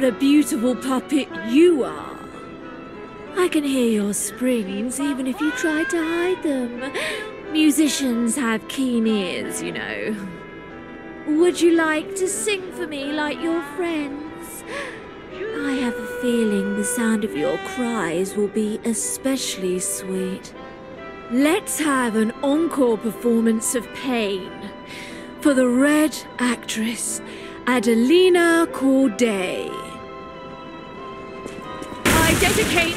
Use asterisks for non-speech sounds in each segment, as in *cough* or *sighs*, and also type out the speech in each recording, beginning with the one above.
What a beautiful puppet you are. I can hear your springs even if you try to hide them. Musicians have keen ears, you know. Would you like to sing for me like your friends? I have a feeling the sound of your cries will be especially sweet. Let's have an encore performance of Pain for the Red Actress, Adelina Corday.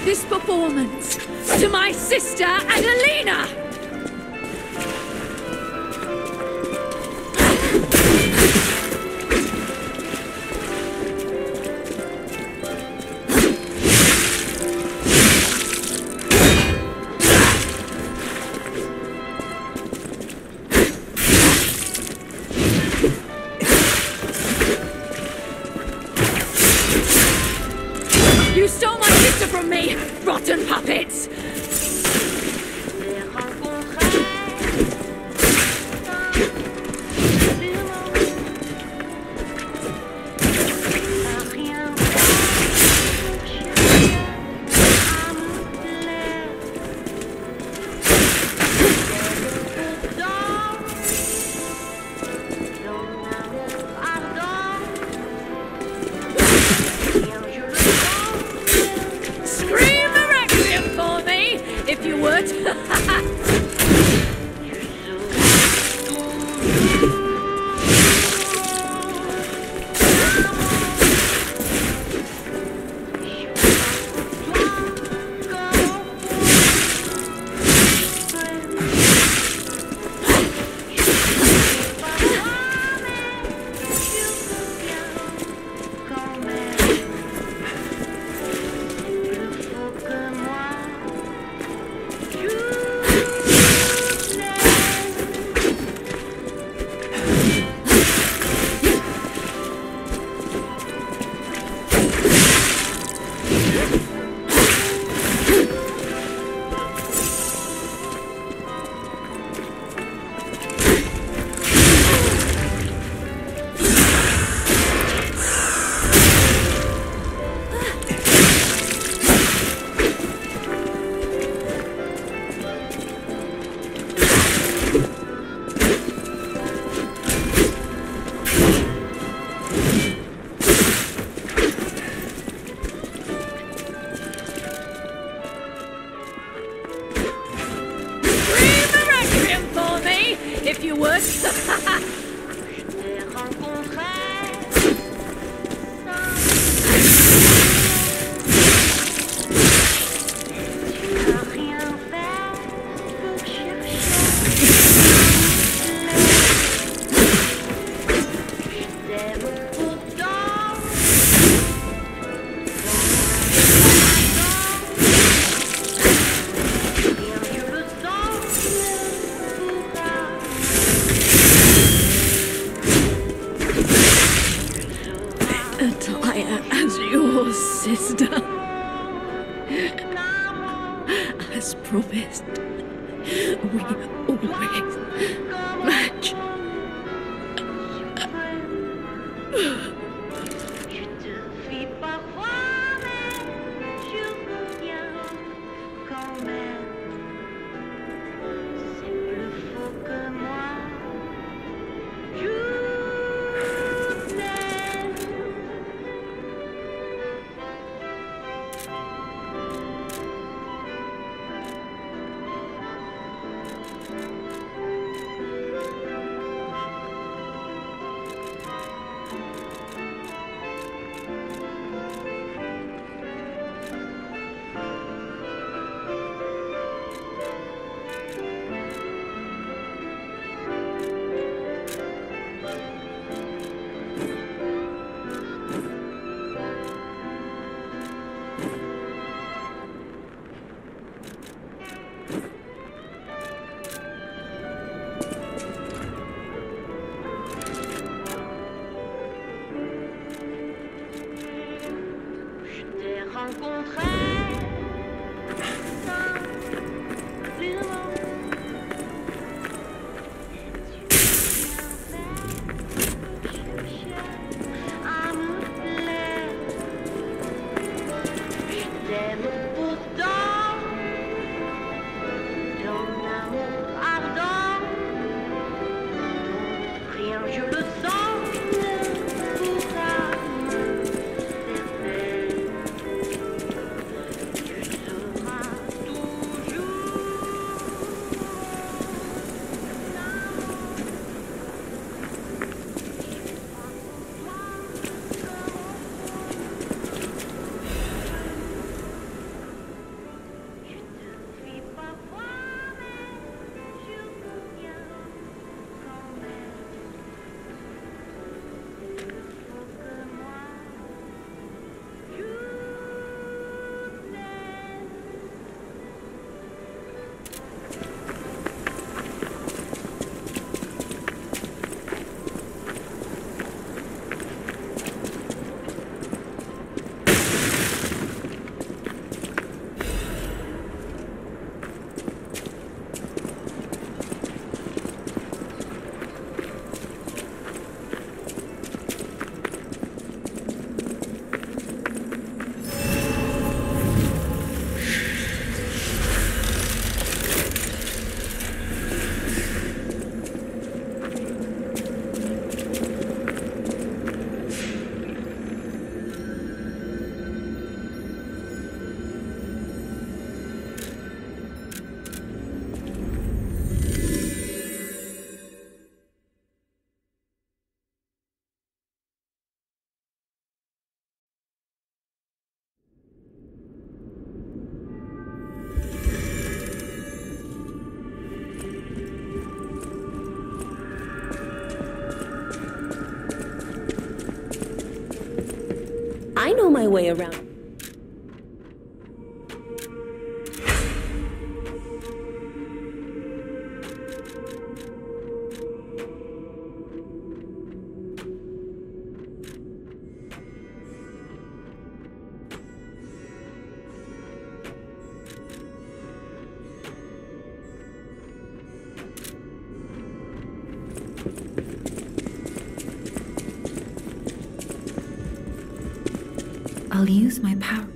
This performance to my sister Adelina! Around. I'll use my power.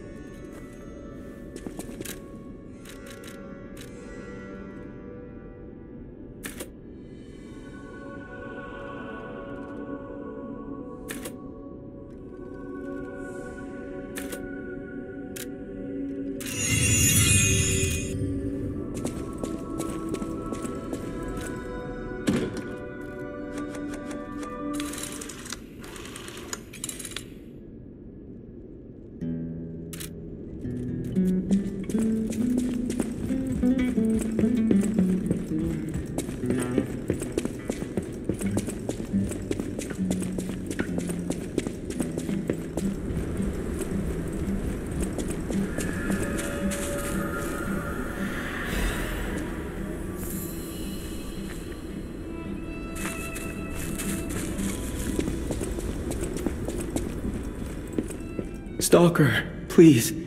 Stalker, please.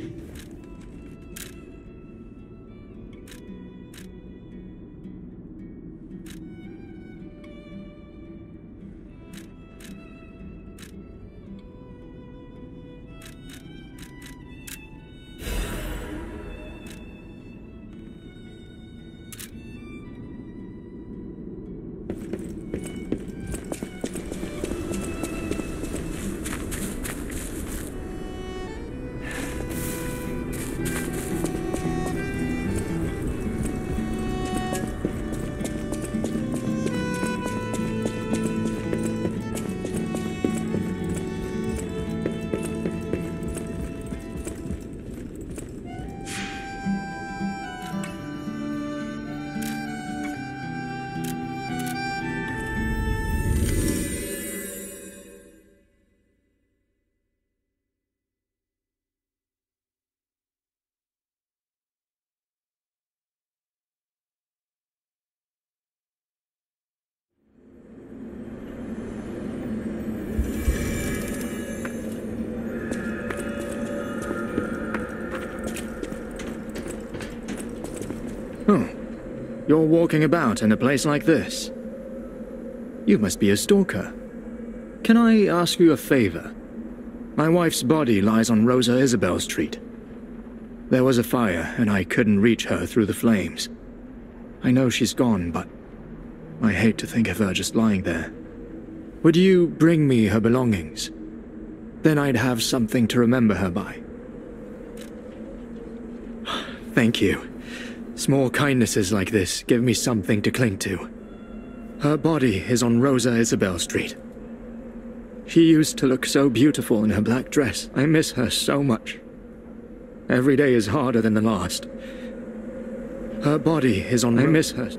You're walking about in a place like this. You must be a stalker. Can I ask you a favor? My wife's body lies on Rosa Isabel Street. There was a fire, and I couldn't reach her through the flames. I know she's gone, but I hate to think of her just lying there. Would you bring me her belongings? Then I'd have something to remember her by. *sighs* Thank you. Small kindnesses like this give me something to cling to. Her body is on Rosa Isabel Street. She used to look so beautiful in her black dress. I miss her so much. Every day is harder than the last. Her body is on. I miss her.